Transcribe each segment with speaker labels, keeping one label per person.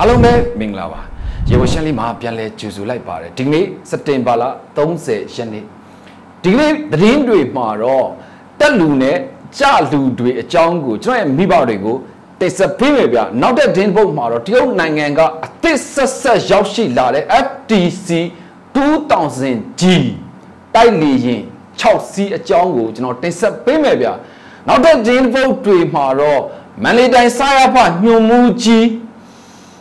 Speaker 1: အားလုံးပဲမင်္ဂလာပါရေဝရှန်လေးမှာပြန်လဲကြိုဆိုလိုက်ပါတယ်ဒီကနေ့စက်တင်ဘာလ30ရက်နေ့ဒီကနေ့သတင်းတွေမှာတော့တက်လူနဲ့ကြလူတွေအကြောင်းကိုကျွန်တော်ရဲ့မိဘတွေကိုတိတ်ဆက်ပေးမယ်ဗျနောက်တဲ့ဒင်းဘုတ်မှာတော့တရုတ်နိုင်ငံကအသစ်ဆက်ဆက်ရောက်ရှိလာတဲ့ FTC 2000G တိုက်လေရင်6စီးအကြောင်းကိုကျွန်တော်တင်ဆက်ပေးမယ်ဗျနောက်တဲ့ဒင်းဘုတ်တွေမှာတော့မန်လေးတိုင်းစာရဖညွန်မှုကြီး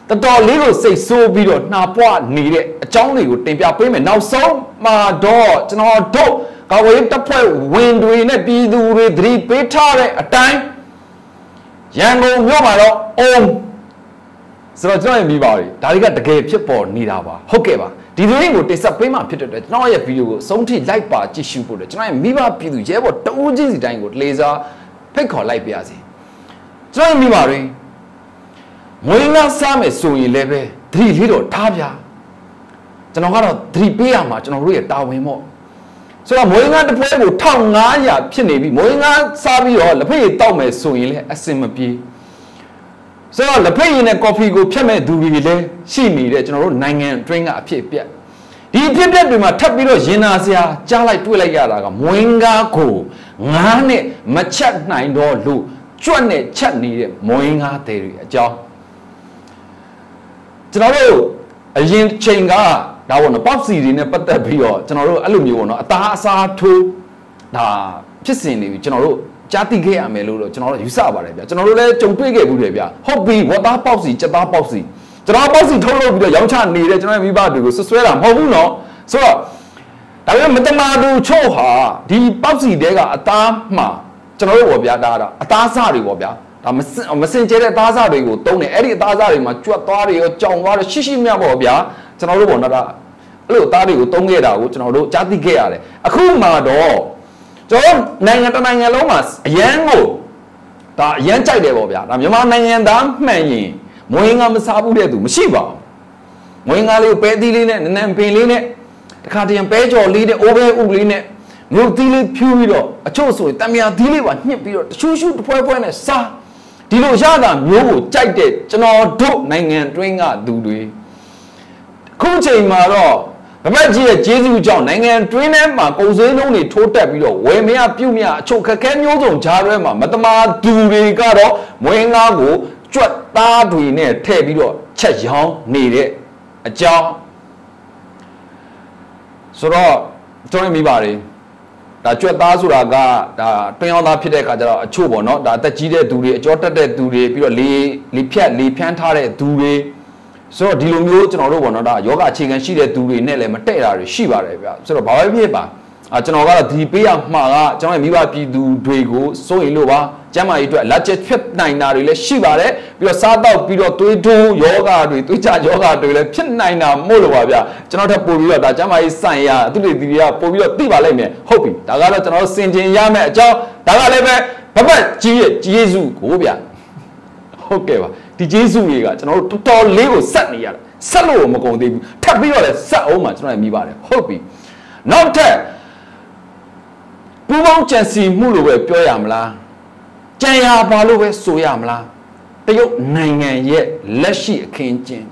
Speaker 1: တော်တော်လေးကိုစိတ်ဆိုးပြီးတော့နှာပွားနေတဲ့အကြောင်းတွေကိုတင်ပြပေးမယ်နောက်ဆုံးမှာတော့ကျွန်တော်တို့ကာဝေးတပ်ဖွဲ့ဝင်တွေနဲ့ပြည်သူတွေသတိပေးထားတဲ့အတိုင်းရန်ကုန်မြို့မှာတော့အုံဆိုတော့ကျွန်တော်ရဲ့မိပါတွေဒါတွေကတကယ်ဖြစ်ပေါ်နေတာပါဟုတ်ကဲ့ပါဒီသတင်းကိုတင်ဆက်ပေးမှဖြစ်တဲ့အတွက်ကျွန်တော်ရဲ့ဗီဒီယိုကိုအဆုံးထိလိုက်ပါကြည့်ရှုဖို့အတွက်ကျွန်တော်ရဲ့မိဘပြည်သူရဲဘော်တဦးချင်းစီတိုင်းကိုလေစာဖိတ်ခေါ်လိုက်ပါရစေကျွန်တော်ရဲ့မိပါတွေငွေ ငါစားမယ်ဆိုရင်လည်းပဲသတိလေးတော့ထားဗျာကျွန်တော်ကတော့သတိပေးရမှာကျွန်တော်တို့ရဲ့တာဝန်ပေါ့ဆိုတော့မွေးငါတစ်ပွဲကို1500ဖြစ်နေပြီမွေးငါစားပြီးတော့လက်ဖက်ရည်တောက်မယ်ဆိုရင်လည်းအစင်မပြေဆိုတော့လက်ဖက်ရည်နဲ့ကော်ဖီကိုဖြတ်မဲ့သူတွေလည်းရှိနေတဲ့ကျွန်တော်တို့နိုင်ငံအတွင်းကအဖြစ်ပြက်ဒီအဖြစ်ပြက်တွေမှာထပ်ပြီးတော့ရင်နာစရာကြားလိုက်တွေ့လိုက်ရတာကမွေးငါကိုငါးနဲ့မချက်နိုင်တော့လို့ကြွက်နဲ့ချက်နေတဲ့မွေးငါတွေအကြောင်း ကျွန်တော်တို့အရင်ချိန်ကဒါပေါ့နော် pop စီတွေနဲ့ပတ်သက်ပြီးတော့ကျွန်တော်တို့အဲ့လိုမျိုးပေါ့နော်အသားအစားထိုးဒါဖြစ်စဉ်တွေကျွန်တော်တို့ကြားသိခဲ့ရမယ်လို့တော့ကျွန်တော်တို့ယူဆပါတယ်ဗျာကျွန်တော်တို့လည်းကြုံတွေ့ခဲ့ဘူးတယ်ဗျာဟုတ်ပြီဝတ်သားပေါက်စီစက်သားပေါက်စီကျွန်တော်ပေါက်စီထုတ်လုပ်ပြီးတော့ရောင်းချနေတဲ့ကျွန်တော်ရဲ့မိဘတွေကိုဆွဆွဲတာမဟုတ်ဘူးနော်ဆိုတော့ဒါပေမဲ့မတမာသူချို့ဟာဒီပေါက်စီတဲကအသားမှကျွန်တော်တို့ပေါ့ဗျာဒါဒါအသားစားတွေပေါ့ဗျာ ဒါမစင်မစင်ကျဲတဲ့သားစားတွေကိုတုံးတယ်အဲ့ဒီအသားစားတွေမှာကြွက်သွားတွေရောကြောင်သွားတွေရှိရှိမြတ်ပေါ့ဗျာကျွန်တော်တို့ပေါ့နော်ဒါအဲ့လိုအသားတွေကိုတုံးခဲ့တာကိုကျွန်တော်တို့ကြားသိခဲ့ရတယ်အခုမှတော့ကျွန်တော်နိုင်ငံတနိုင်ငံလုံးမှာအရန်ကိုဒါအရန်ကြိုက်တယ်ပေါ့ဗျာဒါမြန်မာနိုင်ငံသားမှန်ရင်မွေးငါမစားဘူးတဲ့သူမရှိပါဘူးမွေးငါလေးကိုပဲသီးလေးနဲ့နနံပင်လေးနဲ့တခါတရံပဲကြော်လေးနဲ့အိုးပဲဥလေးနဲ့မြို့သီးလေးဖြူးပြီးတော့အချို့ဆိုရင်တံမြာသီးလေးပါညှစ်ပြီးတော့တရှူးရှူးတပွဲပွဲနဲ့စား ဒီလိုရတာမျိုးကိုကြိုက်တဲ့ကျွန်တော်တို့နိုင်ငံတွင်းကသူတွေခုချိန်မှာတော့ဗမက်ကြီးရဲ့ကျေးဇူးကြောင့်နိုင်ငံတွင်းထဲမှာကုန်စည်နှုန်းတွေထိုးတက်ပြီးတော့ဝယ်မရပြုတ်မရအချုပ်ခက်ခဲမျိုးစုံဂျားရဲမှာမတမာသူတွေကတော့မွေးငါးကိုကြွက်သားတွေနဲ့ထည့်ပြီးတော့ချက်ရောင်းနေတဲ့အကြောင်းဆိုတော့ကျွန်တော်မိပါတယ် ဒါကြွက်သားဆိုတာကဒါတွင်းအောင်သားဖြစ်တဲ့အခါကျတော့အချို့ပေါ့နော်ဒါအသက်ကြီးတဲ့သူတွေအကျော်တက်တဲ့သူတွေပြီးတော့လေလေဖြတ်လေဖြန်းထားတဲ့သူတွေဆိုတော့ဒီလိုမျိုးကျွန်တော်တို့ပေါ့နော်ဒါယောဂအခြေခံရှိတဲ့သူတွေနဲ့လည်းမတည့်တာတွေရှိပါတယ်ဗျဆိုတော့ဘာပဲဖြစ်ပါအာကျွန်တော်ကတော့ဒီပေးရမှာကကျွန်တော်ရဲ့မိဘပြည်သူတွေကိုစိုးရင်လို့ပါ ကျမ်းမာရေးအတွက်လက်ချက်ဖြစ်နိုင်တာတွေလည်းရှိပါတယ်ပြီးတော့စားတော့ပြီးတော့သွေးထိုးယောဂတွေသွေးကြယောဂတွေလည်းဖြစ်နိုင်တာမို့လို့ပါဗျကျွန်တော်ထပ်ပို့ပြီးတော့ဒါကျမ်းမာရေးဆိုင်ရာအသူတွေဒီတွေကပို့ပြီးတော့သိပါလိမ့်မယ်ဟုတ်ပြီဒါကတော့ကျွန်တော်စင်ကျင်ရမယ်အကြောင်းဒါကလည်းပဲဘဘကြီးရဲ့ကျေးဇူးကိုဗျဟုတ်ကဲ့ပါဒီကျေးဇူးတွေကကျွန်တော်တို့တော်တော်လေးကိုဆက်နေရတာဆက်လို့မကုန်သေးဘူးထပ်ပြီးတော့လည်းဆက်အောင်မှကျွန်တော်မြည်ပါတယ်ဟုတ်ပြီနောက်ထပ်ပူပေါင်းကြံစီမှုလို့ပဲပြောရမလား ကြံရပါလို့ပဲဆိုရမလားတရုတ်နိုင်ငံရဲ့လက်ရှိအခင်းကျင်း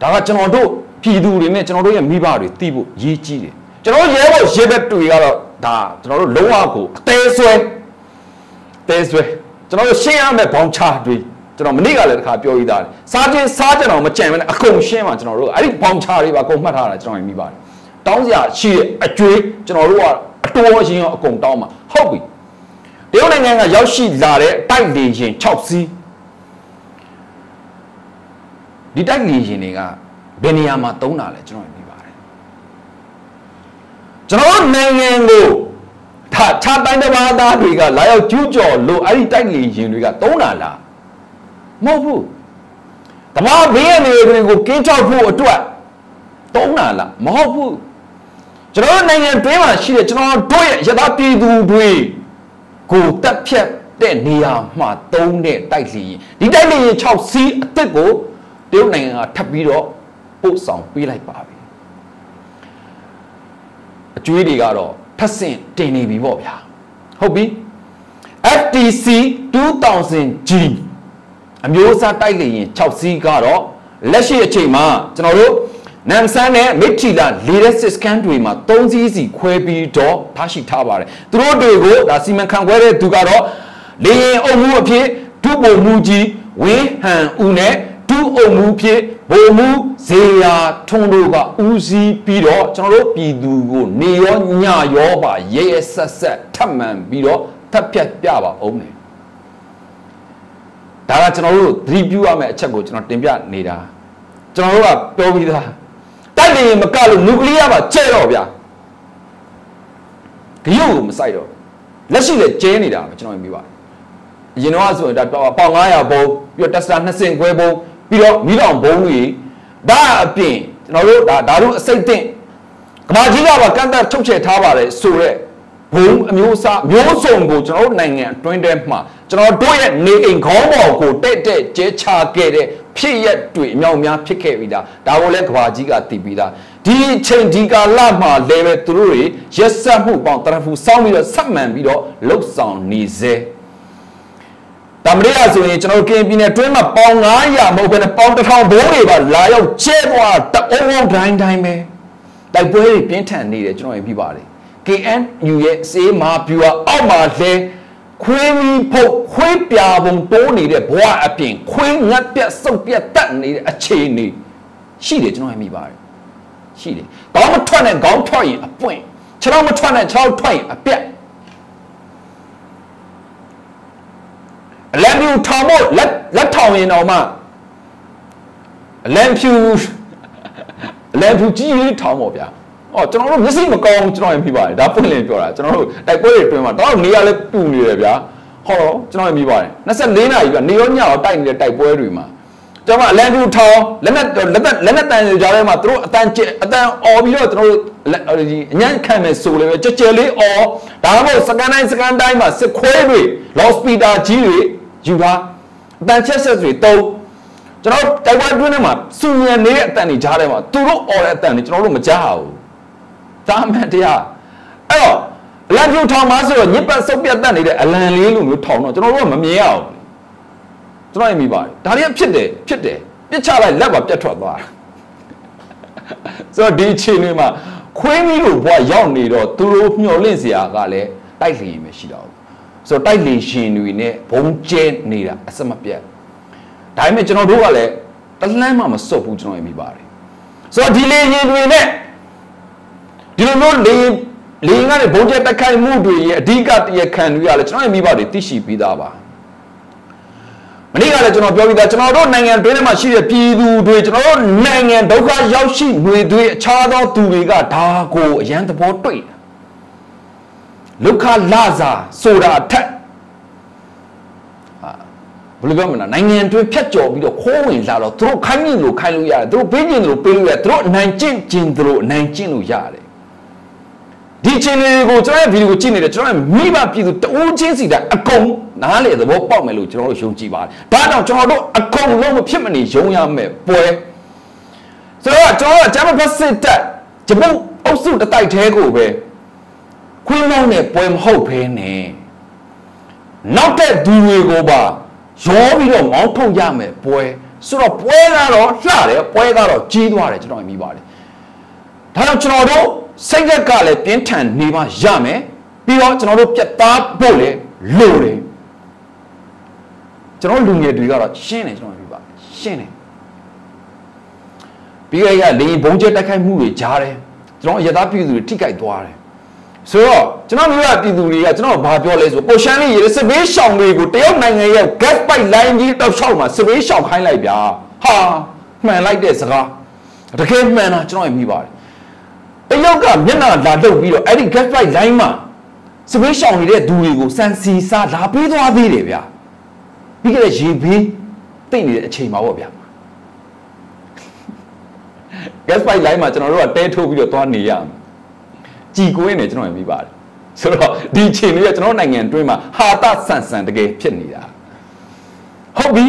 Speaker 1: ဒါကကျွန်တော်တို့ပြည်သူတွေနဲ့ကျွန်တော်တို့ရဲ့မိဘတွေသိဖို့ရည်ကြီးတယ်ကျွန်တော်ရဲဘော်ရဲဘက်တွေကတော့ဒါကျွန်တော်တို့လုံးဝကိုအသေးဆွဲတဲဆွဲကျွန်တော်တို့ရှင်းရမယ့်ဘောင်ချတွေကျွန်တော်မနေ့ကလည်းတစ်ခါပြောပြီးသားတယ်စားခြင်းစားကြတော့မကြံမနဲ့အကုန်ရှင်းမှာကျွန်တော်တို့အဲ့ဒီဘောင်ချတွေပါအကုန်မှတ်ထားတာကျွန်တော်မြင်ပါတယ်တောင်းစရာရှိတဲ့အကျွေးကျွန်တော်တို့ကအတော်အရင်ရောအကုန်တောင်းမှာဟုတ်ပြီ တရုတ်နိုင်ငံကရောက်ရှိလာတဲ့တိုက်လေရင်6စီးဒီတိုက်လေရင်တွေကဘယ်နေရာမှာတုံးတာလဲကျွန်တော်မြင်ပါတယ်ကျွန်တော်နိုင်ငံကိုဒါခြားတိုင်းတစ်ပါးသားတွေကလာရောက်ကျူးကျော်လို့အဲ့ဒီတိုက်လေရင်တွေကတုံးတာလားမဟုတ်ဘူးတဘာဘေးရနေတွေကိုကင်းချောက်ဖို့အတွက်တုံးတာလားမဟုတ်ဘူးကျွန်တော်နိုင်ငံတွင်းမှာရှိတဲ့ကျွန်တော်တို့ရဲ့ရသပြည်သူတွေ ကိုတက်ဖြတ်တဲ့နေရာမှာတုံးတဲ့တိုက်လေရင်ဒီတိုက်လေရင်6စီးအစ်စ်ကိုတရုတ်နိုင်ငံကထပ်ပြီးတော့ပို့ဆောင်ပေးလိုက်ပါပြီအကျွေးတွေကတော့ထပ်ဆင့်တင်နေပြီပေါ့ဗျာဟုတ်ပြီ FTC 2000G အမျိုးအစားတိုက်လေရင်6စီးကတော့လက်ရှိအချိန်မှာကျွန်တော်တို့ နမ်ဆန်နဲ့မစ်ထီလာလေတဲ့စစ်စကန်တွေမှာ3စီးစီခွဲပြီးတော့ထားရှိထားပါတယ်သူတို့တွေကိုဒါစီမံခန့်ခွဲတဲ့သူကတော့လေရင်အုပ်မှုအဖြစ်ဒုပုံမှုကြီးဝင်းဟန်ဦးနဲ့ဒုအုပ်မှုဖြစ်ဘုံမှုဇေယာထွန်းတို့ကဦးစီးပြီးတော့ကျွန်တော်တို့ပြည်သူကိုနေရောညရောပါရဲရဲဆက်ဆက်ထပ်မံပြီးတော့ထပ်ပြတ်ပြပါအောင်တယ်ဒါကကျွန်တော်တို့သတိပြုရမယ့်အချက်ကိုကျွန်တော်တင်ပြနေတာကျွန်တော်တို့ကပြောပြီးသား တိုက်နေမကလို့နျူကလ িয়ার ပါကျဲတော့ဗျာဂရုကိုမစိုက်တော့လက်ရှိလည်းကျဲနေတာပဲကျွန်တော်မြင်ပါတယ်အရင်တော့ဆိုရင်ဒါပေါင်900ဘုံပြီးတော့တက်စတာ2ဆင့်ခွဲဘုံပြီးတော့မိလောင်ဘုံတွေဒါအပြင်ကျွန်တော်တို့ဒါဓာတုအစိတ်သင့်ကမာကြီးကပါကန့်သက်ထုတ်ချယ်ထားပါတယ်ဆိုတော့ ဘုံအမျိုးအစားမျိုးစုံကိုကျွန်တော်တို့နိုင်ငံအတွင်းထဲမှာကျွန်တော်တို့ရဲ့နေအိမ်ခေါင်းပေါ်ကိုတဲ့တဲ့ကျဲချခဲ့တဲ့ဖြစ်ရက်တွေအမြောက်များဖြစ်ခဲ့ပြီးသားဒါကိုလည်းကဘာကြီးကတည်ပြီးသားဒီချိန်ဒီကာလမှာလည်းပဲသူတို့တွေရက်ဆက်မှုပေါင်းတရဖူစောင်းပြီးတော့ဆက်မှန်ပြီးတော့လှုပ်ဆောင်နေစေဒါမရိယာဆိုရင်ကျွန်တော်ကင်ပြည်နယ်တွင်းမှာပေါင်900မဟုတ်ဘဲနဲ့ပေါင်1000ဘိုးတွေပါလာရောက်ကျဲသွားတအုံးအုံးတိုင်းတိုင်းပဲတိုက်ပွဲတွေပြင်းထန်နေတယ်ကျွန်တော်ရင်ပြပါတယ် KNU ရဲ့စေးမာပြူဟာအောက်မှာလဲခွေးမီဖုတ်ခွေးပြာပုံတိုးနေတဲ့ဘဝအပြင်ခွေးငတ်ပြတ်စုပ်ပြတ်တတ်နေတဲ့အခြေအနေရှိတယ်ကျွန်တော်မြင်ပါတယ်ရှိတယ်ခေါင်းမထွက်နဲ့ခေါင်းထွက်ရင်အပွင့်ခြေထောက်မထွက်နဲ့ခြေထောက်ထွက်ရင်အပြက်အလံဖြူထောင်ဖို့လက်လက်ထောင်ရင်တော့မှအလံဖြူအလံဖြူကြီးကြီးထောင်ဖို့ဗျာ အော်ကျွန်တော်တို့မျက်စိမကောင်းကျွန်တော်ရင်မိပါတယ်ဒါပွင့်လင်းပြောတာကျွန်တော်တို့တိုက်ပွဲတွေတွင်မှာတော့နေရာလဲပူနေတယ်ဗျာဟောကျွန်တော်ရင်မိပါတယ်24နာရီပြနေရောညရောတိုက်နေတဲ့တိုက်ပွဲတွေမှာကျွန်တော်အလန်ဒူထောင်းလက်နဲ့လက်နဲ့လက်နဲ့တန်ကြားထဲမှာသူတို့အတန်အတန်အော်ပြီးတော့ကျွန်တော်တို့ဒီအញ្ញမ်းခံမယ်ဆိုလည်းပဲကြဲကြဲလေးအော်ဒါမှမဟုတ်စကန်တိုင်းစကန်တိုင်းမှာစစ်ခွဲတွေလော့စပီတာကြီးတွေယူတာအတန်ချက်ဆက်တွေတုံးကျွန်တော်တိုက်ပွဲတွင်းထဲမှာစူညံနေတဲ့အတန်တွေကြားထဲမှာသူတို့အော်တဲ့အတန်တွေကျွန်တော်တို့မကြားဘူး တာမန်တရားအဲ့တော့အလံပြုထောင်မှာဆိုတော့ညစ်ပတ်စုပ်ပြတ်တတ်နေတဲ့အလံလေးလိုမျိုးထောင်တော့ကျွန်တော်တို့ကမမြင်ရအောင်ကျွန်တော်ရင်မိပါတယ်ဒါတွေကဖြစ်တယ်ဖြစ်တယ်ပြစ်ချလိုက်လက်ပါပြတ်ထွက်သွားတာဆိုတော့ဒီအချိန်လေးမှာခွေးမီလို့ဘွားရောက်နေတော့သူတို့မျောလင့်စရာကလည်းတိုက်လျင်ပဲရှိတော့ဆိုတော့တိုက်လေရှင်တွေနဲ့ဘုံကျဲနေတာအစမပြတ်ဒါပေမဲ့ကျွန်တော်တို့ကလည်းတလှမ်းမှမစွတ်ဘူးကျွန်တော်ရင်မိပါတယ်ဆိုတော့ဒီလေရင်တွေနဲ့ ဒီလိုမျိုးလေလေကနေဘုံကျက်တက်ခိုက်မှုတွေရဲ့အဓိကတရားခံတွေကလည်းကျွန်တော်ရဲ့မိဘတွေသိရှိပြီးသားပါမနေ့ကလည်းကျွန်တော်ပြောပြီးသားကျွန်တော်တို့နိုင်ငံတွင်းထဲမှာရှိတဲ့ပြည်သူတွေကျွန်တော်တို့နိုင်ငံဒုက္ခရောက်ရှိငွေတွေအခြားသောသူတွေကဒါကိုအရန်သဘောတွေ့လုခလာစာဆိုတာအထက်ဘယ်လိုပြောမလဲနိုင်ငံတွင်းဖြတ်ကျော်ပြီးတော့ခိုးဝင်လာတော့သူတို့ခိုင်းမြင့်လို့ခိုင်းလို့ရတယ်သူတို့ပေးကျင်လို့ပေးလို့ရတယ်သူတို့အနိုင်ကျင့်ကျင်သူတို့အနိုင်ကျင့်လို့ရတယ် ဒီချင်းတွေကိုကျွန်တော်ရဲ့ဗီဒီယိုကိုကြည့်နေတယ်ကျွန်တော်ရဲ့မိဘပြည်သူတဦးချင်းစီတိုင်းအကုန်နားလေသဘောပေါက်မယ်လို့ကျွန်တော်တို့ယုံကြည်ပါတယ်ဒါကြောင့်ကျွန်တော်တို့အကုန်လုံးမဖြစ်မနေယုံရမယ်ပွဲဆိုတော့ကျွန်တော်တို့ဂျမဖတ်စစ်တက်ဂျပုတ်အုပ်စုတတိုက်သေးကိုပဲခွင်းမောင်းတဲ့ပွဲမဟုတ်ဘဲနဲ့နောက်တဲ့သူတွေကိုပါရောပြီးတော့မောင်းထုတ်ရမယ်ပွဲဆိုတော့ပွဲကတော့လှတယ်ပွဲကတော့ကြီးသွားတယ်ကျွန်တော်မြင်ပါတယ်ဒါကြောင့်ကျွန်တော်တို့ စိတ်ရက်ကလည်းပြင်းထန်နေပါရမယ်ပြီးတော့ကျွန်တော်တို့ပြတ်သားဖို့လည်းလိုတယ်ကျွန်တော်လူငယ်တွေကတော့ရှင်းတယ်ကျွန်တော်ပြပါရှင်းတယ်ပြီးခဲ့ရလေဘုံကျဲတိုက်ခိုက်မှုတွေကြားတယ်ကျွန်တော်ရသားပြည်သူတွေထိကြိုက်သွားတယ်ဆိုတော့ကျွန်တော်မျိုးရပြည်သူတွေကကျွန်တော်ဘာပြောလဲဆိုပိုရှမ်းလေးရေစစ်ဘေးရှောင်တွေကိုတရုတ်နိုင်ငံရဲ့ gas pipe line ကြီးတောက်လျှောက်မှာစစ်ဘေးရှောင်ခိုင်းလိုက်ဗျာဟာမှန်လိုက်တဲ့စကားတကယ်မှန်တာကျွန်တော်မြင်ပါတယ် တရုတ်ကမျက်နှာလာလှုပ်ပြီးတော့အဲ့ဒီ gas pipe line မှာစစ်ဘေးရှောင်နေတဲ့သူတွေကိုစံစီစားလာပေးသွားသေးတယ်ဗျာပြီးခဲ့တဲ့ရေဘေးတိတ်နေတဲ့အချိန်မှာပေါ့ဗျာ gas pipe line မှာကျွန်တော်တို့ကတဲထိုးပြီးတော့သွားနေရမယ်ကြည်ကွင်းနေကျွန်တော်မြင်ပါတယ်ဆိုတော့ဒီအချိန်လေးကကျွန်တော်နိုင်ငံအတွင်းမှာဟာတဆန်ဆန်တကယ်ဖြစ်နေတာဟုတ်ပြီ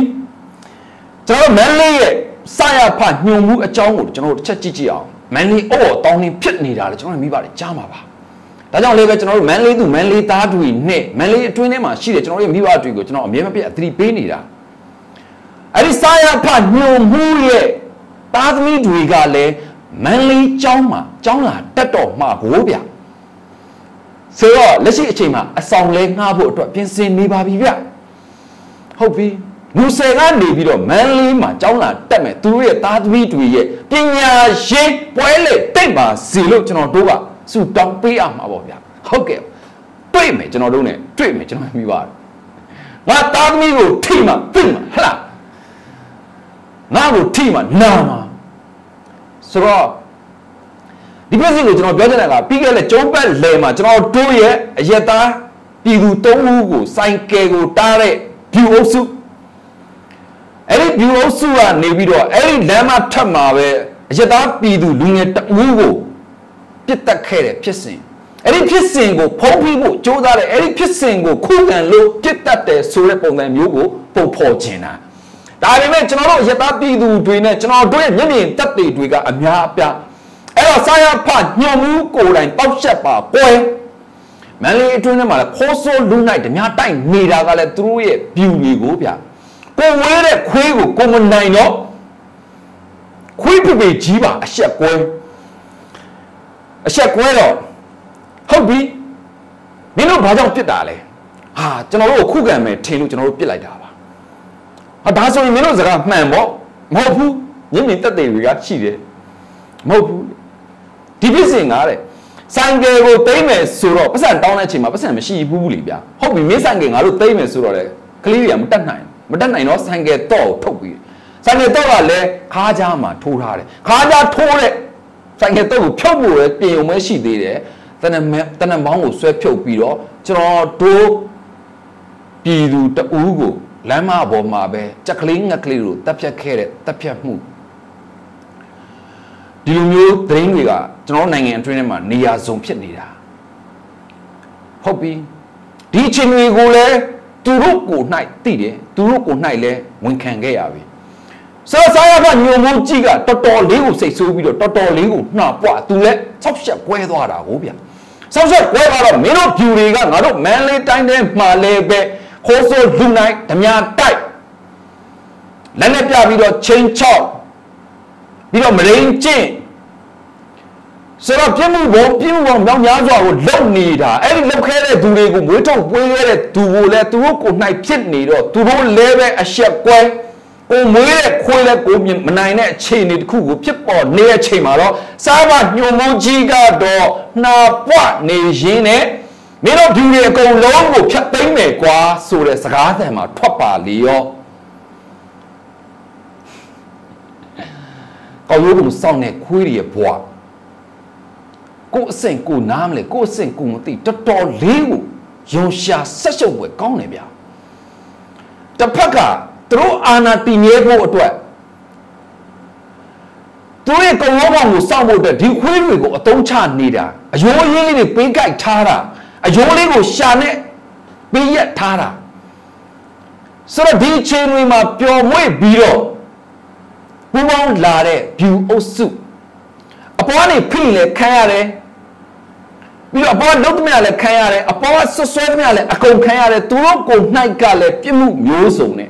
Speaker 1: ကျွန်တော်မန်လေးရဲ့စရဖညွန်မှုအကြောင်းကိုကျွန်တော်တို့တစ်ချက်ကြည့်ကြည့်အောင် မန်လေးအော်တောင်းနေဖြစ်နေတာလေကျွန်တော်မြင်ပါတယ်ကြားမှာပါဒါကြောင့်လည်းပဲကျွန်တော်တို့မန်လေးသူမန်လေးသားတွေနဲ့မန်လေးအတွင်းထဲမှာရှိတဲ့ကျွန်တော်တို့ရဲ့မိဘတွေကိုကျွန်တော်အမြဲမပြတ်အသတိပေးနေတာအဲ့ဒီစာရဖညုံမှုရဲ့သားသမီးတွေကလည်းမန်လေးကျောင်းမှာကျောင်းလာတက်တော့မှာကိုဗျဆိုတော့လက်ရှိအချိန်မှာအဆောင်လဲငှားဖို့အတွက်ပြင်ဆင်နေပါပြီဗျဟုတ်ပြီ မူဆယ်ကနေပြီးတော့မန်လေးမှာကျောင်းလာတက်မယ်သူတို့ရဲ့သားသမီးတွေရဲ့ပညာရေးပွဲလေတိတ်ပါစီလို့ကျွန်တော်တို့ကစုတောင်းပေးရမှာပေါ့ဗျဟုတ်ကဲ့တွေ့မယ်ကျွန်တော်တို့ ਨੇ တွေ့မယ်ကျွန်တော်မိပါတယ်ငါသားသမီးကိုထိမှပြင့်မှာဟလားငါ့ကိုထိမှနာမှာဆိုတော့ဒီပြည့်စုံကိုကျွန်တော်ပြောချင်တာကပြီးခဲ့တဲ့ကျုံးပတ်လယ်မှာကျွန်တော်တို့ရဲ့အယက်သားပြည်သူ၃ဦးကိုစိုင်ကယ်ကိုတားတဲ့ဖြူအုပ်စု အဲ့ဒီဖြူအုပ်စုကနေပြီးတော့အဲ့ဒီလမ်းမထပ်မှာပဲအယက်သားပြည်သူလူငယ်တဦးကိုပြစ်တက်ခဲ့တဲ့ဖြစ်စဉ်အဲ့ဒီဖြစ်စဉ်ကိုဖုံးဖိဖို့ကြိုးစားတဲ့အဲ့ဒီဖြစ်စဉ်ကိုခုခံလို့ပြစ်တက်တယ်ဆိုတဲ့ပုံစံမျိုးကိုပုံဖော်ခြင်းတာဒါပေမဲ့ကျွန်တော်တို့ရတပြည်သူတွေနဲ့ကျွန်တော်တို့ရဲ့မျက်မြင်တက်တွေတွေကအများအပြားအဲ့တော့စာရဖညွန်မှုကိုယ်တိုင်တောက်ချက်ပါကွဲမန်လေးအတွင်းထဲမှာလည်းခိုးဆိုးလူနိုင်ဓမြတိုက်နေတာကလည်းသူတို့ရဲ့ပြူတွေကိုဗျ ကိုဝဲတဲ့ခွေးကိုကိုမနိုင်တော့ခွေးပြပေကြီးပါအဆက်ကွဲအဆက်ကွဲတော့ဟုတ်ပြီမင်းတို့ဘာကြောင့်ပြစ်တာလဲဟာကျွန်တော်တို့ခုခံမယ်ထင်လို့ကျွန်တော်တို့ပြစ်လိုက်တာပါဟာဒါဆိုရင်မင်းတို့စကားမှန်ပေါ့မဟုတ်ဘူးညင်မြင်တက်တဲ့တွေကရှိတယ်မဟုတ်ဘူးဒီဖြစ်စဉ်ကားတဲ့ဆိုင်ကယ်ကိုသိမ့်မယ်ဆိုတော့ပတ်စံတောင်းတဲ့အချိန်မှာပတ်စံမရှိဘူးလေဗျာဟုတ်ပြီမင်းဆိုင်ကယ်ငါတို့သိမ့်မယ်ဆိုတော့လေကလေးတွေကမတက်နိုင် မတက်နိုင်တော့ဆိုင်ကယ်တော့ထုတ်ပြီးဆိုင်ကယ်တော့ကလည်းခါးကြားမှာထိုးထားတယ်ခါးကြားထိုးတဲ့ဆိုင်ကယ်တော့ကိုဖြုတ်ဖို့ပဲပြင်ုံပဲရှိသေးတယ်တနမတနမောင်းကိုဆွဲဖြုတ်ပြီးတော့ကျွန်တော်တို့ပြည်သူတအူးကိုလမ်းမပေါ်မှာပဲကြက်ကလေးငက်ကလေးတို့တပ်ဖြတ်ခဲ့တဲ့တပ်ဖြတ်မှုဒီလိုမျိုးသတင်းတွေကကျွန်တော်နိုင်ငံအတွင်းထဲမှာနေရာစုံဖြစ်နေတာဟုတ်ပြီဒီအချိန်တွေကိုလည်း သူတို့ကို၌သိတယ်သူတို့ကို၌လည်းဝန်ခံခဲ့ရပြီဆောစားရဖညုံမုံကြီးကတော်တော်လေးကိုစိတ်ဆိုးပြီးတော့တော်တော်လေးကိုနှာပွားသူလည်းဆောက်ရှက်ကွဲသွားတာကိုဗျဆောက်ရှက်ကွဲသွားတော့မင်းတို့ဖြူတွေကငါတို့မန်လေးတိုင်းထဲမှာလည်းပဲခိုးဆိုးလူနိုင်ဓမြတိုက်လက်နဲ့ပြပြီးတော့ချင်းချောက်ပြီးတော့မရင်းကျင့် ဆိုတော့ပြစ်မှုဘုံပြစ်မှုဘုံမြောက်များစွာကိုလုံနေတာအဲ့ဒီလုံခဲတဲ့သူတွေကိုမွေးထုတ်ပွေးခဲ့တဲ့သူကိုလည်းသူတို့ကို၌ဖြစ်နေတော့သူတို့လည်းပဲအဆက်ကွဲကိုမွေးတဲ့ခွေးလည်းကိုမနိုင်တဲ့အခြေအနေတစ်ခုကိုဖြစ်ပေါ်နေတဲ့အချိန်မှာတော့စားပါညွန်မိုးကြီးကတော့နှာပွနေရင်းနဲ့မင်းတို့ဖြူတွေအကုန်လုံးကိုဖြတ်သိမ်းမယ်ကွာဆိုတဲ့စကားသံမှာထွက်ပါလေရောကောင်းရိုးကိုစောင့်တဲ့ခွေးတွေရဲ့ဘွား ကိုအဆင့်ကိုနားမလဲကိုအဆင့်ကိုမသိတော်တော်လေးကိုယုံရှာဆက်ရှုပ်ွယ်ကောင်းတယ်ဗျာတစ်ဖက်ကသူတို့အာနာတည်မြဲဖို့အတွက်သူတို့ရဲ့ကုံရောပေါင်းကိုစောင့်ဖို့အတွက်ဒီခွေးတွေကိုအတုံးချနေတာအယိုးရင်းလေးတွေပေးကြိုက်ထားတာအယိုးလေးကိုရှာနဲ့ပေးရက်ထားတာဆိုတော့ဒီအချိန်တွေမှာပျော်မွေ့ပြီးတော့ပူပေါင်းလာတဲ့ view အုပ်စုအပေါ်ကနေဖိလဲခံရတယ် ပြီးတော့အပေါ်လုံးသမျှလည်းခံရတယ်အပေါ်ကဆွဆွဲသမျှလည်းအကုန်ခံရတယ်သူတို့ကိုနှိုက်ကလည်းပြစ်မှုမျိုးစုံနဲ့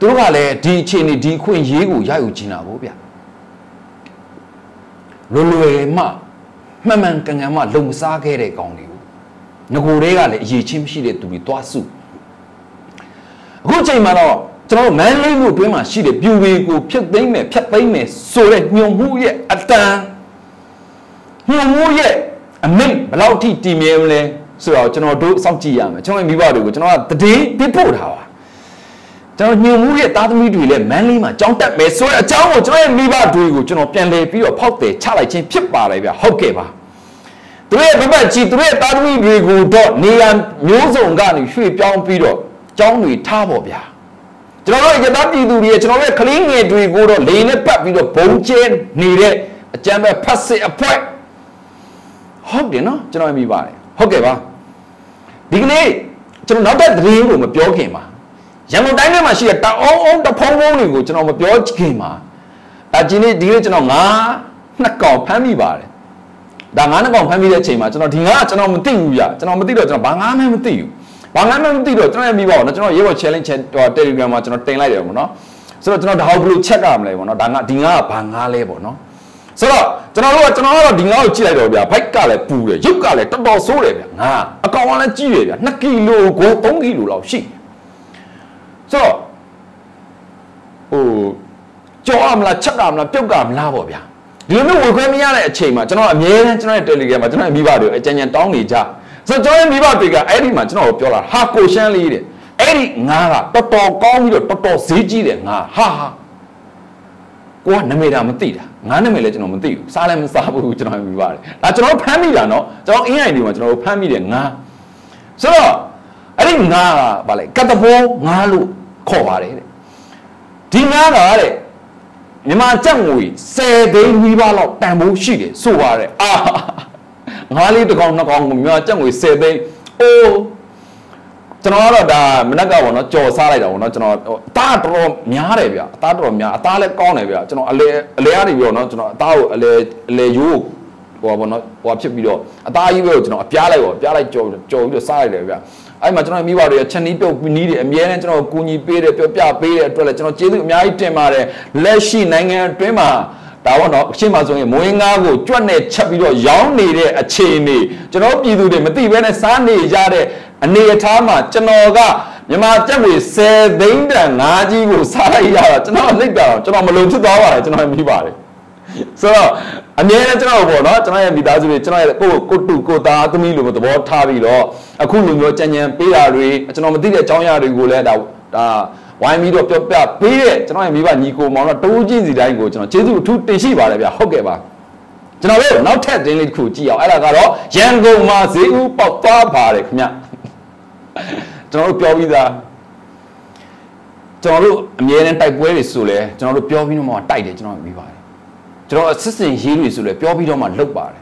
Speaker 1: သူတို့ကလည်းဒီအခြေအနေဒီခွင့်ရေးကိုရယူချင်တာဗောဗျလွယ်လွယ်မှမှန်မှန်ကန်ကန်မှလုံမစားခဲ့တဲ့ကောင်တွေကိုငကိုတွေကလည်းအရေးချင်းမရှိတဲ့သူတွေတွားစုအခုချိန်မှာတော့ကျွန်တော်မန်လေးမြို့တွင်းမှာရှိတဲ့ပြူတွေကိုဖြတ်သိမ်းမယ်ဖြတ်သိမ်းမယ်ဆိုတဲ့ညွန်မှုရဲ့အတန် ညွန်မှုရဲ့အမိတ်ဘယ်လောက်ထိတည်မြဲမလဲဆိုတော့ကျွန်တော်တို့စောင့်ကြည့်ရမယ်ကျွန်တော်မိဘတွေကိုကျွန်တော်ကတည်ပြပို့ထားပါကျွန်တော်ညွန်မှုရဲ့သားသမီးတွေလည်းမန်လေးမှာကြောင်းတက်မယ်ဆိုတဲ့အကြောင်းကိုကျွန်တော်ရဲ့မိဘတွေကိုကျွန်တော်ပြန်လည်ပြီးတော့ဖောက်တယ်ချလိုက်ခြင်းဖြစ်ပါတယ်ဗျဟုတ်ကဲ့ပါသူရဲ့ဘဘကြီးသူရဲ့သားသမီးတွေကိုတော့နေရမျိုးစုံကနေရွှေ့ပြောင်းပြီးတော့ကျောင်းတွေထားဖို့ဗျာကျွန်တော်တို့ရသပြည်သူတွေကျွန်တော်တို့ကလေးငယ်တွေကိုတော့လေနဲ့ပတ်ပြီးတော့ဘုံကျဲနေတဲ့အကြမ်းပဲဖတ်စစ်အဖွဲ့ ဟုတ်တယ်နော်ကျွန်တော်မြင်ပါတယ်ဟုတ်ကဲ့ပါဒီကနေ့ကျွန်တော်နောက်တဲ့သတင်းကိုမပြောခင်ပါရန်ကုန်တိုင်းထဲမှာရှိတဲ့တအောင်အောင်တဖုံဖုံတွေကိုကျွန်တော်မပြောခင်ပါဒါဒီနေ့ဒီနေ့ကျွန်တော်ငါနှစ်ကောင်ဖမ်းမိပါတယ်ဒါငါးနှစ်ကောင်ဖမ်းမိတဲ့အချိန်မှာကျွန်တော်ဒီငါကျွန်တော်မသိဘူးဗျကျွန်တော်မသိတော့ကျွန်တော်ဘာငါမှမသိဘူးဘာမှမသိတော့ကျွန်တော်မိပါတော့ကျွန်တော်ရေးပေါ် challenge ဟို Telegram မှာကျွန်တော်တင်လိုက်တယ်ပေါ့နော်ဆိုတော့ကျွန်တော်ဒါဟုတ်ဘယ်လိုချက်ရမလဲပေါ့နော်ဒါငါဒီငါကဘာငါလဲပေါ့နော် ဆိုတော့ကျွန်တော်တို့ကကျွန်တော်ကတော့ဒီငါကိုကြည့်လိုက်တော့ဗျာဘိုက်ကလည်းပူတယ်ရုပ်ကလည်းတော်တော်ဆိုးတယ်ဗျာငါအကောင်ကလည်းကြီးတယ်ဗျာ2ကီလိုကို3ကီလိုလောက်ရှိဆိုတော့ဟိုကြောက်ရမလားချက်ရမလားပြုတ်ကမလားပေါ့ဗျာဒီလိုမျိုးဝေခွဲမရတဲ့အချိန်မှာကျွန်တော်အမြဲတမ်းကျွန်တော်ရဲ့ Telegram မှာကျွန်တော်မိဘတွေအကြံဉာဏ်တောင်းနေကြဆိုတော့ကျွန်တော်မိဘတွေကအဲ့ဒီမှာကျွန်တော်ပြောလာဟာကိုရှမ်းလေးတဲ့အဲ့ဒီငါးကတော်တော်ကောင်းပြီးတော့တော်တော်ဈေးကြီးတယ်ငါဟာဟာ ကိုကနမေတာမသိတာငါးနမေလည်းကျွန်တော်မသိဘူးစားလည်းမစားဘူးကျွန်တော်မိပါတယ်ဒါကျွန်တော်ဖမ်းမိတာနော်ကျွန်တော်အင်းအိုင်ဒီမှာကျွန်တော်ဖမ်းမိတယ်ငါးဆိုတော့အဲ့ဒီငါးကဗာလေကတဘောငါးလို့ခေါ်ပါတယ်တဲ့ဒီငါးကတဲ့မြန်မာကြက်ငွေ10သိန်းနီးပါးလောက်တန်ဖိုးရှိတယ်ဆိုပါတယ်အာငါးလေးတစ်ကောင်နှစ်ကောင်ကိုမြန်မာကြက်ငွေ10သိန်းအိုး ကျွန်တော်ကတော့ဒါမနက်ကပေါ့နော်ကြော်စားလိုက်တာပေါ့နော်ကျွန်တော်အသားတော်တော်များတယ်ဗျအသားတော်တော်များအသားလည်းကောင်းတယ်ဗျကျွန်တော်အလဲအလဲကနေပြီးတော့နော်ကျွန်တော်အသားကိုအလဲအလဲရိုးဟိုပေါ့နော်ဟိုဖြစ်ပြီးတော့အသားကြီးပဲကိုကျွန်တော်အပြားလိုက်ပေါ့ပြားလိုက်ကြော်ကြော်ပြီးတော့စားလိုက်တယ်ဗျအဲ့မှာကျွန်တော်မိဘတွေကချက်နီးပြုတ်နီးတယ်အမြဲတမ်းကျွန်တော်ကူညီပေးတယ်ပြောပြပေးတဲ့အတွက်လည်းကျွန်တော်ကျေးဇူးအများကြီးတင်ပါတယ်လက်ရှိနိုင်ငံအတွင်းမှာဒါပေါ့နော်အရှင်းမှာဆိုရင်မွေးငါးကိုကြွက်နဲ့ချက်ပြီးတော့ရောင်းနေတဲ့အခြေအနေကျွန်တော်ပြည်သူတွေမသိဘဲနဲ့စားနေကြတဲ့ အနေအထားမှာကျွန်တော်ကမြန်မာကြက်တွေ10သိန်းတန်ငါးကြီးကိုစားလိုက်ရတာကျွန်တော်လိတ်တာကျွန်တော်မလုံဖြစ်သွားပါတယ်ကျွန်တော်မိပါတယ်ဆိုတော့အမြဲတမ်းကျွန်တော်ပေါ့နော်ကျွန်တော်ရဲ့မိသားစုတွေကျွန်တော်ရဲ့ကိုကိုတူကိုသားသမီးလိုမျိုးသဘောထားပြီးတော့အခုလိုမျိုးကြံကြံပေးတာတွေကျွန်တော်မသိတဲ့အကြောင်းအရာတွေကိုလည်းဒါဒါဝိုင်းပြီးတော့ပြောပြပေးတဲ့ကျွန်တော်ရဲ့မိဘညီကိုမောင်တော့တိုးချင်းစီတိုင်းကိုကျွန်တော်ကျေးဇူးအထူးတင်ရှိပါတယ်ဗျဟုတ်ကဲ့ပါကျွန်တော်တို့နောက်ထပ်တင်းလေးတစ်ခုကြည့်အောင်အဲ့ဒါကတော့ရန်ကုန်မှာဈေးဥပေါက်သွားပါတယ်ခင်ဗျ ကျွန်တော်တို့ပြောပြီးသားကျွန်တော်တို့အမြဲတမ်းတိုက်ပွဲတွေဆိုလဲကျွန်တော်တို့ပြောပြီးတော့မှတိုက်တယ်ကျွန်တော်ပြီးပါတယ်ကျွန်တော်အစစ်စင်ရေးတွေဆိုလဲပြောပြီးတော့မှလုတ်ပါတယ်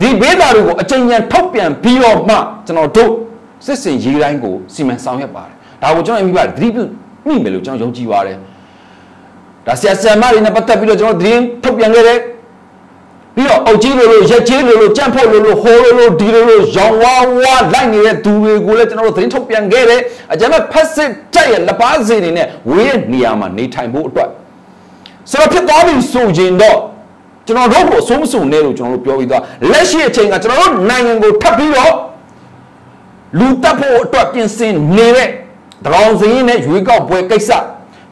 Speaker 1: ဒီဘေးသားတွေကိုအချိန်ဉာဏ်ထုတ်ပြန်ပြီးတော့မှကျွန်တော်တို့စစ်စင်ရေးတိုင်းကိုစီမံဆောင်ရွက်ပါတယ်ဒါကိုကျွန်တော်မိပါတယ်သတိပြုမိမယ်လို့ကျွန်တော်ယုံကြည်ပါတယ်ဒါဆရာဆရာမတွေနဲ့ပတ်သက်ပြီးတော့ကျွန်တော်သတင်းထုတ်ပြန်ခဲ့တယ် ပြီးတော့အုတ်ကြီးလိုလိုရက်ကြီးလိုလိုကြန့်ဖို့လိုလိုဟိုလိုလိုဒီလိုလိုရောင်ဝါဝါလိုက်နေတဲ့သူတွေကိုလည်းကျွန်တော်တို့သတင်းထုတ်ပြန်ခဲ့တယ်အကြမ်းဖက်စစ်တက်ရဲ့လက်ပါစီတွေနဲ့ဝေးရဲ့နေရာမှာနေထိုင်ဖို့အတွက်ဆိုတော့ဖြစ်သွားပြီဆိုရင်တော့ကျွန်တော်တို့ကိုအဆုံးမစုံနဲ့လို့ကျွန်တော်တို့ပြောပြီးသားလက်ရှိအချိန်ကကျွန်တော်တို့နိုင်ငံကိုထပ်ပြီးတော့လူတက်ဖို့အတွက်ပြင်ဆင်နေတဲ့တကောင်စင်းနဲ့ရွေးကောက်ပွဲကိစ္စ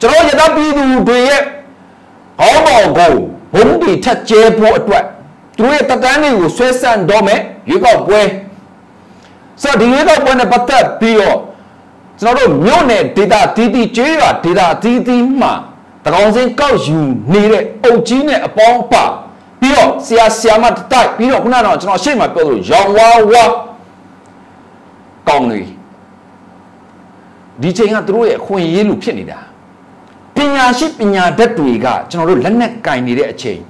Speaker 1: ကျွန်တော်ရသပြည်သူတွေရဲ့ခေါင်းပေါ်ကိုဘုံတီထက်ကျဲဖို့အတွက် သူတို့ရဲ့တက်တန်းတွေကိုဆွဲဆန့်တော့မယ်ရွေးကောက်ပွဲဆိုတော့ဒီရွေးကောက်ပွဲနဲ့ပတ်သက်ပြီးတော့ကျွန်တော်တို့မြို့နယ်ဒေတာတီးတီးကျေးရွာဒေတာတီးတီးမှာတကောင်စင်းကောက်ယူနေတဲ့အုပ်ကြီးနဲ့အပေါင်းပါပြီးတော့ဆရာဆရာမတိုက်ပြီးတော့ခုနကတော့ကျွန်တော်ရှေ့မှာပြောသလိုရောင်ဝါဝါကောင်းနေဒီချိန်ကသူတို့ရဲ့အခွင့်အရေးလူဖြစ်နေတာပညာရှိပညာတတ်တွေကကျွန်တော်တို့လက်နက်ကင်နေတဲ့အချိန်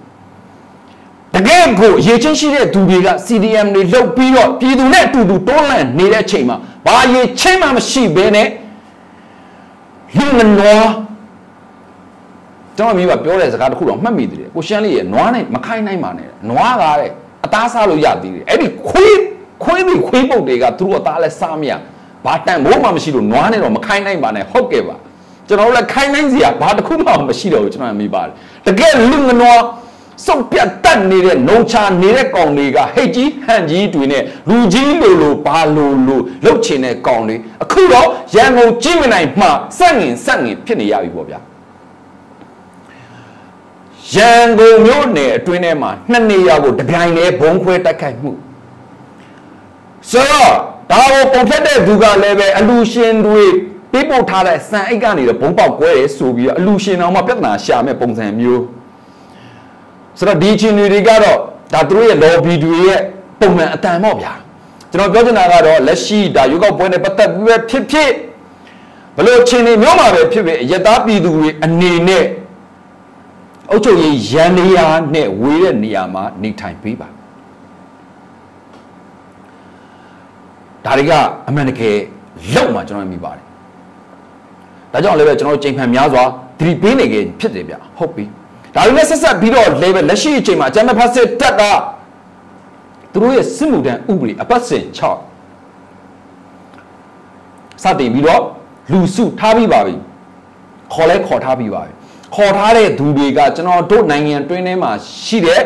Speaker 1: တကယ်ကိုရေချင်းရှိတဲ့သူတွေက CDM တွေလှုပ်ပြီးတော့ပြည်သူနဲ့အတူတူတွန်းလှန်နေတဲ့အချိန်မှာဘာရေချင်းမှမရှိဘဲနဲ့လူမနွားကျွန်တော်မိဘပြောတဲ့စကားတခုတော့မှတ်မိသေးတယ်ကိုရှမ်းလေးရဲ့နွားနဲ့မခိုင်းနိုင်ပါနဲ့နွားကားတဲ့အသားစားလို့ရသေးတယ်အဲ့ဒီခွေးခွေးပြီးခွေးပုတ်တွေကသူတို့အသားလဲစားမရဘာတန်မိုးမှမရှိလို့နွားနဲ့တော့မခိုင်းနိုင်ပါနဲ့ဟုတ်ကဲ့ပါကျွန်တော်တို့လည်းခိုင်းနိုင်စရာဘာတစ်ခုမှမရှိတော့ဘူးကျွန်တော်မိပါတယ်တကယ်လူငနွား စုပ်ပြတ်တတ်နေတဲ့နှုံချနေတဲ့ကောင်တွေကဟိတ်ကြီးဟန်ကြီးတွေနဲ့လူကြီးလိုလိုဘာလိုလိုလှုပ်ချင်တဲ့ကောင်တွေအခုတော့ရန်ကုန်ကြီးမနိုင်မှစက်ငင်စက်ငင်ဖြစ်နေရပြီပေါ့ဗျာရန်ကုန်မြို့နယ်အတွင်းထဲမှာနှစ်နေရာကိုတပြိုင်တည်းဘုံခွဲတိုက်ခိုက်မှုဆိုတော့ဒါကိုပုံဖြတ်တဲ့သူကလည်းပဲအလူရှင်တွေပေးပို့ထားတဲ့စံအိတ်ကနေတော့ဘုံပေါက်ကွဲတယ်ဆိုပြီးတော့အလူရှင်တော်မှပြဿနာရှာမဲ့ပုံစံမျိုး ဆိုတော့ဒီချင်းတွေကတော့ဒါသူတို့ရဲ့ lobby တွေရဲ့ပုံမှန်အတန်ပေါ့ဗျာကျွန်တော်ပြောချင်တာကတော့လက်ရှိဒါရုပ်ောက်ပွဲနဲ့ပတ်သက်ပြီးပဲဖြစ်ဖြစ်ဘလို့ချင်းတွေမျိုးမှာပဲဖြစ်ဖြစ်ရတာပြည်သူတွေအနေနဲ့အုပ်ချုပ်ရေးရန်နေရာနဲ့ဝေးတဲ့နေရာမှာနေထိုင်ပေးပါဒါတွေကအမှန်တကယ်လောက်မှကျွန်တော်မြင်ပါတယ်ဒါကြောင့်လည်းပဲကျွန်တော်ချိန်ဖန်များစွာသတိပေးနေကြဖြစ်တယ်ဗျဟုတ်ပြီ ဒါတွေနဲ့ဆက်ဆက်ပြီးတော့လည်းပဲလက်ရှိအချိန်မှာအကြမ်းဖက်စစ်တပ်ကသူတို့ရဲ့စစ်မှုထမ်းဥပဒေအပတ်စဉ်6စတင်ပြီးတော့လူစုထားပြီးပါပြီခေါ်လဲခေါ်ထားပြီးပါပြီခေါ်ထားတဲ့သူတွေကကျွန်တော်တို့နိုင်ငံတွင်းထဲမှာရှိတဲ့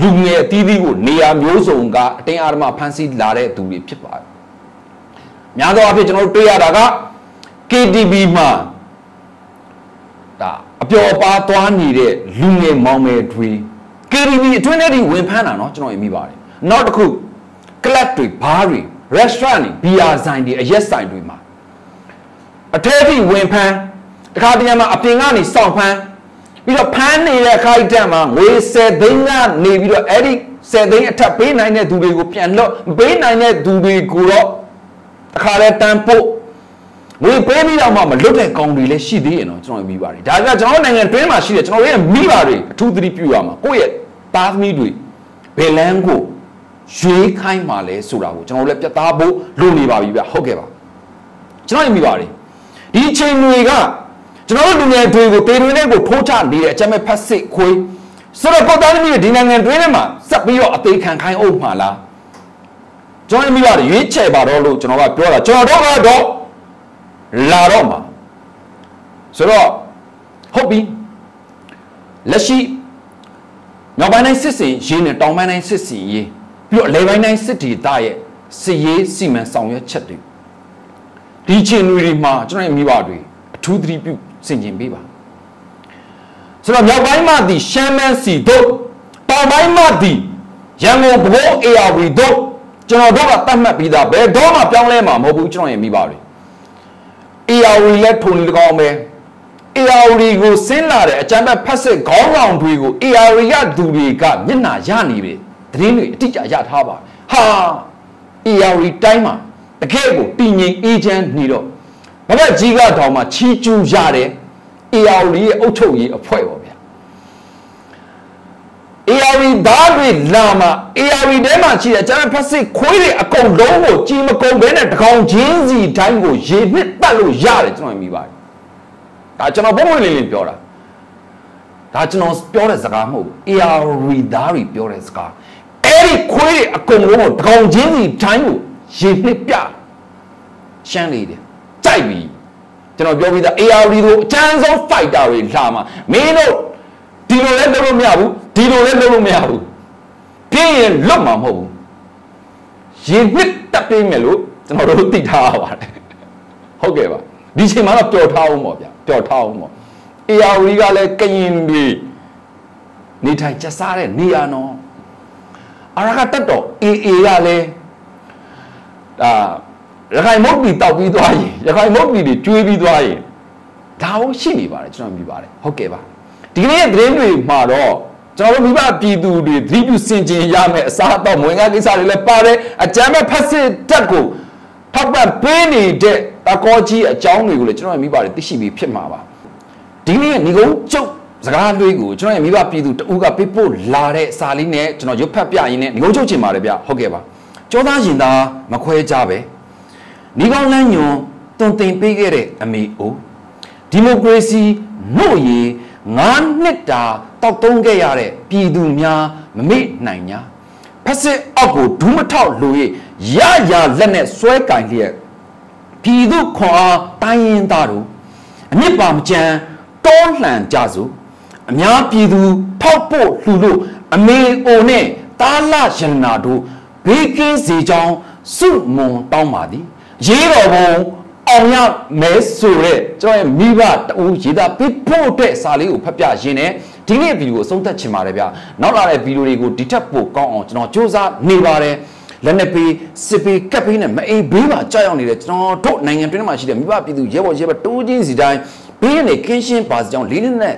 Speaker 1: လူငယ်အသီးသီးကိုနေရာမျိုးစုံကအတင်းအဓမ္မဖမ်းဆီးလာတဲ့သူတွေဖြစ်ပါတယ်များသောအားဖြင့်ကျွန်တော်တို့တွေ့ရတာက KTV မှာဒါ အပျော်ပါသွားနေတဲ့လူငယ်မောင်မယ်တွေ KTV အတွင်းထဲဒီဝင်ဖမ်းတာเนาะကျွန်တော်ရင်မိပါတယ်နောက်တစ်ခု club တွေ bar တွေ restaurant တွေ beer ဆိုင်တွေအရက်ဆိုင်တွေမှာအထဲထိဝင်ဖမ်းတခါတည်းမှာအပြင်ကနေစောင့်ဖမ်းပြီးတော့ဖမ်းနေတဲ့အခါကြီးတက်မှာငွေ10သိန်းကနေပြီးတော့အဲ့ဒီ10သိန်းအထက်ပေးနိုင်တဲ့သူတွေကိုပြန်လွတ်ပေးနိုင်တဲ့သူတွေကိုတော့တခါလဲတန်ဖို့ ငွေပေးပြီးတော့မှမလွတ်တဲ့ကောင်တွေလည်းရှိသေးရင်တော့ကျွန်တော်မိပါတယ်ဒါကကျွန်တော်နိုင်ငံတွင်းမှာရှိတယ်ကျွန်တော်ရဲ့မိပါတွေအထူးသတိပြုရမှာကိုယ့်ရဲ့သားသမီးတွေဘယ်လန်းကိုရွေးခိုင်းမှလဲဆိုတာကိုကျွန်တော်လည်းပြတ်သားဖို့လိုနေပါပြီဗျဟုတ်ကဲ့ပါကျွန်တော်မိပါတယ်ဒီအချိန်တွေကကျွန်တော်တို့လူငယ်တွေကိုတေတွေနဲ့ကိုထိုးချနေတဲ့အကြမ်းမဲ့ဖက်စစ်ခွေးဆိုတော့ကိုသားသမီးတွေဒီနိုင်ငံတွင်းထဲမှာစက်ပြီးတော့အသေးခံခိုင်းအောင်မှာလားကျွန်တော်မိပါတယ်ရွေးချယ်ပါတော့လို့ကျွန်တော်ကပြောတာကျွန်တော်တို့ကတော့ လာတော့မှာဆိုတော့ဟုတ်ပြီလက်ရှိမြောက်ပိုင်းတိုင်းစစ်စင်ရေးနဲ့တောင်ပိုင်းတိုင်းစစ်စင်ရေးပြီးတော့လေပိုင်းတိုင်းစစ်ဒေသရဲ့စစ်ရေးစီမံဆောင်ရွက်ချက်တွေဒီချင်းတွေမှာကျွန်တော်ရဲ့မိဘတွေအထူးသတိပြုဆင်ခြင်ပေးပါဆိုတော့မြောက်ပိုင်းမှာဒီရှမ်းမန်းစီတို့တောင်ပိုင်းမှာဒီရန်ကုန်ဘိုး ARV တို့ကျွန်တော်တို့ကတတ်မှတ်ပြီးသားဘယ်တော့မှပြောင်းလဲမှာမဟုတ်ဘူးကျွန်တော်ရဲ့မိဘတွေ ARV လက်ထုံနေတကောင်းပဲ ARV ကိုဆင်းလာတဲ့အကြမ်းဖက်ဖက်စစ်ခေါင်းဆောင်တွေကို ARV ရသူတွေကမျက်နှာရနေပြီသတင်းတွေအတိအကျရထားပါဟာ ARV တိုင်းမှာတကယ်ကိုတည်ငြိမ်အေးချမ်းနေတော့ဘဘကြီးကတောင်မှချီးကျူးရတဲ့ ARV ရဲ့အုပ်ချုပ်ရေးအဖွဲ့ပေါ့ဗျာ ARV သားတွေလာမှာ ARV ထဲမှာရှိတဲ့ကျန်တဲ့ဖက်စစ်ခွေးတွေအကုန်လုံးကိုကြီးမကုန်ဘဲနဲ့တကောင်ချင်းစီတိုင်းကိုရေနှစ်တက်လို့ရတယ်ကျွန်တော်မြင်ပါတယ်ဒါကျွန်တော်ပုံမှန်လေးလေးပြောတာဒါကျွန်တော်ပြောတဲ့စကားမဟုတ်ဘူး ARV သားတွေပြောတဲ့စကားအဲ့ဒီခွေးတွေအကုန်လုံးကိုတကောင်ချင်းစီတိုင်းကိုရေနှစ်ပြရှမ်းလေးတယ်ကြိုက်ပြီကျွန်တော်ပြောပြီးသား ARV တို့အချမ်းဆုံး fighter တွေလာမှာမင်းတို့ ဒီလိုလည်းလုပ်လို့မရဘူးဒီလိုလည်းလုပ်လို့မရဘူးပြင်းရင်လွတ်မှာမဟုတ်ဘူးရင်နှစ်တက်ပြင်းမယ်လို့ကျွန်တော်တို့သိထားရပါတယ်ဟုတ်ကဲ့ပါဒီချိန်မှာတော့ပျော်ထားအောင်ပေါ့ဗျပျော်ထားအောင်ပေါ့ ARV ကလည်းကရင်ပြီနေထိုင်ကျစားတဲ့နေရာနော်အရကတက်တော့ AA ကလည်းဒါရခိုင်မုတ်ပြီတောက်ပြီးသွားရင်ရခိုင်မုတ်ပြီတွေကျွေးပြီးသွားရင်ဒါဟုတ်ရှိနေပါတယ်ကျွန်တော်မြင်ပါတယ်ဟုတ်ကဲ့ပါ ဒီကနေ့ရဲ့သတင်းတွေမှာတော့ကျွန်တော်တို့မိဘပြည်သူတွေသတိပြုစင်ကျင်ရမယ်အစားအသောက်မဝင်ကားကိစ္စတွေလည်းပါတယ်အကြမ်းမဲ့ဖက်စစ်တက်ကိုထောက်ပံ့ပေးနေတဲ့အကောကြီးအကြောင်းတွေကိုလည်းကျွန်တော်မိဘတွေသိရှိပြီးဖြစ်မှာပါဒီနေ့ညီကုန်းကျုပ်စကားလွှေးကိုကျွန်တော်ရဲ့မိဘပြည်သူတဦးကပေးပို့လာတဲ့စာလေးနဲ့ကျွန်တော်ရုပ်ဖတ်ပြရင်းနဲ့ညီကုန်းကျုပ်ချင်ပါတယ်ဗျဟုတ်ကဲ့ပါကျောသားရင်သားမခွဲကြပဲညီကောင်းလန်းညွန်တွန်တင်ပေးခဲ့တဲ့အမေအိုဒီမိုကရေစီမို့ရီ ငါးနှစ်တာတောက်သုံးခဲ့ရတဲ့ပြည်သူများမမေ့နိုင်ညာဖက်စစ်အောက်ကိုဒူးမထောက်လို့ရရလက်နဲ့ဆွဲကင်လျက်ပြည်သူခွန်အားတိုင်းရင်သားတို့အမြင့်ပါမကြမ်းတောလှန်ကြစို့အများပြည်သူထောက်ဖို့လှူလို့အမေအိုနဲ့တားလရနာတို့ဘေးကင်းစေကြောင်းစုမွန်တောင်းပါသည်ရေးတော်ဘုံ အောင်ရမဲဆိုတဲ့ကျွန်တော်ရဲ့မိဘတူရေးသားပြဖို့အတွက်စာလေးကိုဖတ်ပြရင်းနဲ့ဒီနေ့ဗီဒီယိုအဆုံးသတ်ချင်ပါတယ်ဗျာနောက်လာတဲ့ဗီဒီယိုတွေကိုဒီထက်ပိုကောင်းအောင်ကျွန်တော်စူးစမ်းနေပါတယ်လက်နဲ့ပေးစစ်ပေးကပ်ပေးနဲ့မအိမ်ဘေးမှာကြောက်ရောက်နေတဲ့ကျွန်တော်တို့နိုင်ငံတွင်းမှာရှိတဲ့မိဘပြည်သူရဲဘော်ရဲဘော်တိုးချင်းစီတိုင်းဘေးနဲ့ကင်းရှင်းပါစကြောင်းလေးလေးနဲ့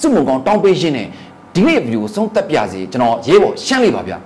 Speaker 1: စုမုံကောင်တောင်းပေးရှင်းနဲ့ဒီနေ့ဗီဒီယိုကိုဆုံးသက်ပြစေကျွန်တော်ရဲဘော်ရှမ်းလေးပါဗျာ